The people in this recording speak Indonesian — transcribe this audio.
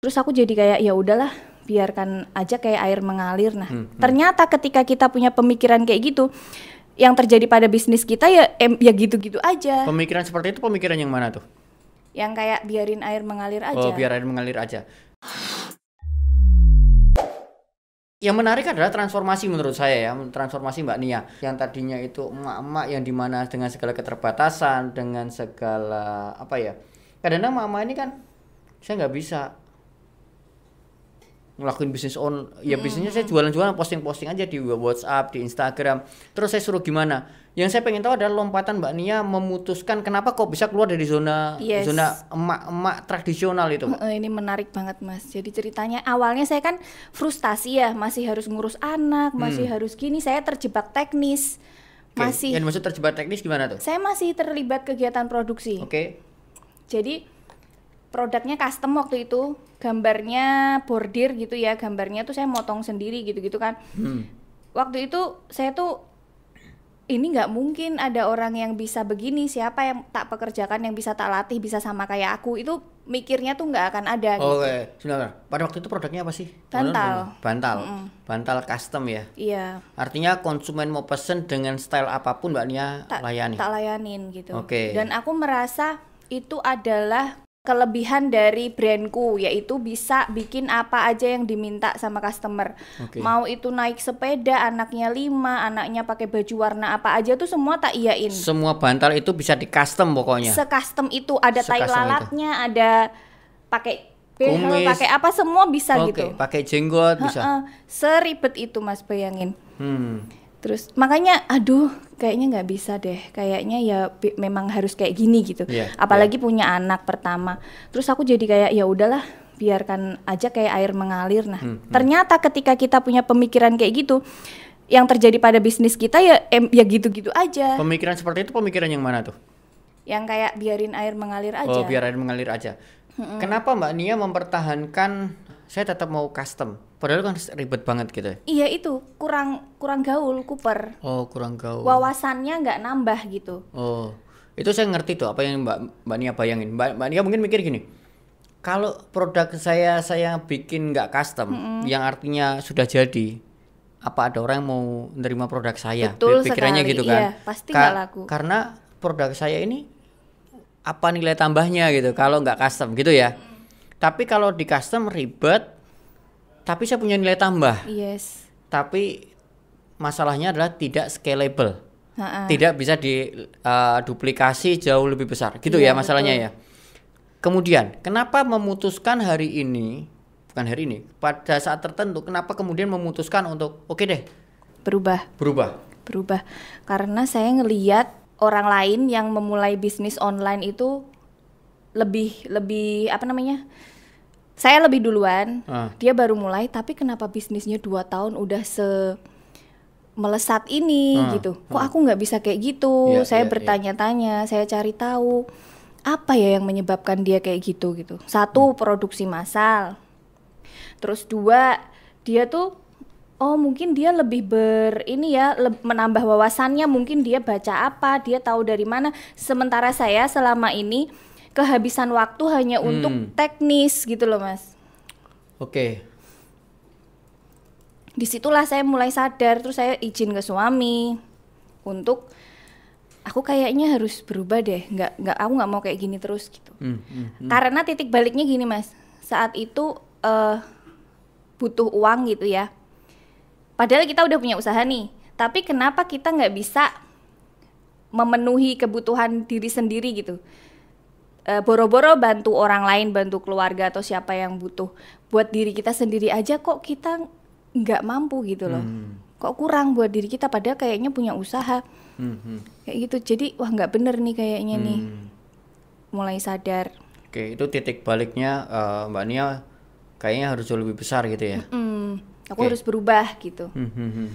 terus aku jadi kayak ya udahlah biarkan aja kayak air mengalir nah Hmm, hmm. ternyata ketika kita punya pemikiran kayak gitu yang terjadi pada bisnis kita ya em, ya gitu-gitu aja Pemikiran seperti itu pemikiran yang mana tuh? yang kayak biarin air mengalir aja Oh, biar air mengalir aja. Yang menarik adalah transformasi menurut saya ya, transformasi Mbak Nia. Yang tadinya itu emak-emak yang di mana dengan segala keterbatasan, dengan segala apa ya. Kadang-kadang emak-emak ini kan saya nggak bisa ngelakuin bisnis on ya bisnisnya saya jualan-jualan posting-posting aja di WhatsApp di Instagram terus saya suruh gimana yang saya pengen tahu adalah lompatan Mbak Nia memutuskan kenapa kok bisa keluar dari zona Yes. zona emak-emak tradisional itu Mbak? Ini menarik banget mas jadi ceritanya awalnya saya kan frustasi ya masih harus ngurus anak masih harus gini saya terjebak teknis Oke, masih Yang maksud terjebak teknis gimana tuh? saya masih terlibat kegiatan produksi Oke. Jadi produknya custom waktu itu, gambarnya bordir gitu ya, gambarnya tuh saya motong sendiri gitu-gitu kan. Hmm. Waktu itu saya tuh ini nggak mungkin ada orang yang bisa begini, siapa yang tak pekerjakan yang bisa tak latih bisa sama kayak aku itu mikirnya tuh nggak akan ada gitu. Oke, sebentar. Pada waktu itu produknya apa sih? Bantal. Bantal. Bantal custom ya. Iya, Artinya konsumen mau pesen dengan style apa pun Mbak Nia tak layani. tak layanin gitu. Oke. Dan aku merasa itu adalah kelebihan dari brandku yaitu bisa bikin apa aja yang diminta sama customer. Oke. Mau itu naik sepeda, anaknya lima, anaknya pakai baju warna apa aja tuh semua tak iyain. Semua bantal itu bisa di custom pokoknya. Se-custom itu ada tai Se-custom itu. lalatnya, ada pakai behel, Kumis. pakai apa semua bisa Oke, gitu. pakai jenggot bisa. Seribet itu Mas bayangin. Hmm. Terus makanya aduh kayaknya nggak bisa deh. Kayaknya ya memang harus kayak gini gitu. Iya, Apalagi punya anak pertama. Terus aku jadi kayak ya udahlah biarkan aja kayak air mengalir. Nah, Hmm, ternyata ketika kita punya pemikiran kayak gitu yang terjadi pada bisnis kita ya em, ya gitu-gitu aja. Pemikiran seperti itu pemikiran yang mana tuh? yang kayak biarin air mengalir aja. Oh, biar air mengalir aja. Kenapa Mbak Nia mempertahankan saya tetap mau custom? Padahal kan ribet banget gitu. ya. Iya itu kurang kurang gaul, kuper. Oh, kurang gaul. Wawasannya nggak nambah gitu. Oh, itu saya ngerti tuh apa yang Mbak Mbak Nia bayangin. Mbak, Mbak Nia mungkin mikir gini. Kalau produk saya saya bikin nggak custom, yang artinya sudah jadi, apa ada orang yang mau nerima produk saya? Betul Pikirannya sekali, gitu kan? iya, pasti nggak laku. Karena produk saya ini apa nilai tambahnya gitu kalau nggak custom gitu ya. Tapi kalau di custom ribet, tapi saya punya nilai tambah. Yes. Tapi masalahnya adalah tidak scalable Ha-ha. tidak bisa diduplikasi jauh lebih besar gitu Iya, ya masalahnya ya kemudian kenapa memutuskan hari ini bukan hari ini pada saat tertentu kenapa kemudian memutuskan untuk oke deh Berubah. berubah berubah karena saya ngeliat orang lain yang memulai bisnis online itu lebih lebih apa namanya saya lebih duluan. Ah. dia baru mulai tapi kenapa bisnisnya dua tahun udah se melesat ini Ah, gitu? Kok aku nggak bisa kayak gitu? Iya, saya iya. bertanya-tanya saya cari tahu apa ya yang menyebabkan dia kayak gitu gitu? Satu produksi massal. Terus dua, dia tuh oh mungkin dia lebih ber ini ya leb- menambah wawasannya, mungkin dia baca apa, dia tahu dari mana. Sementara saya selama ini kehabisan waktu hanya untuk Hmm. teknis gitu loh, Mas. oke Di situlah saya mulai sadar, terus saya izin ke suami untuk aku kayaknya harus berubah deh, nggak nggak aku nggak mau kayak gini terus gitu. Hmm, hmm. Karena titik baliknya gini mas, saat itu eh, butuh uang gitu ya. Padahal kita udah punya usaha nih, tapi kenapa kita nggak bisa memenuhi kebutuhan diri sendiri gitu? Eh, Boro-boro bantu orang lain, bantu keluarga atau siapa yang butuh. Buat diri kita sendiri aja kok kita nggak mampu gitu loh. Kok kurang buat diri kita padahal kayaknya punya usaha. Hmm, hmm. Kayak gitu. Jadi wah nggak bener nih kayaknya nih. Hmm. Mulai sadar. oke itu titik baliknya eh, Mbak Nia kayaknya harus lebih besar gitu ya Hmm, aku Oke. harus berubah gitu. Hmm, hmm, hmm.